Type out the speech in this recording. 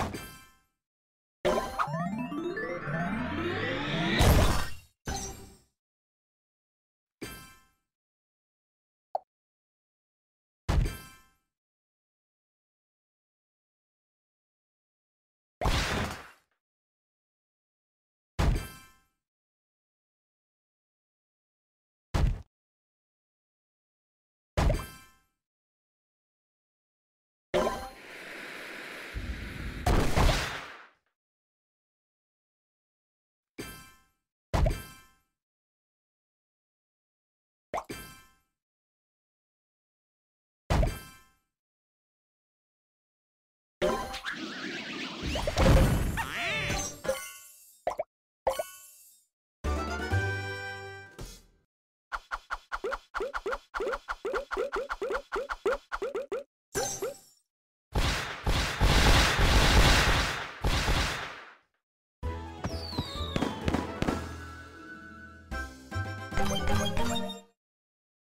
you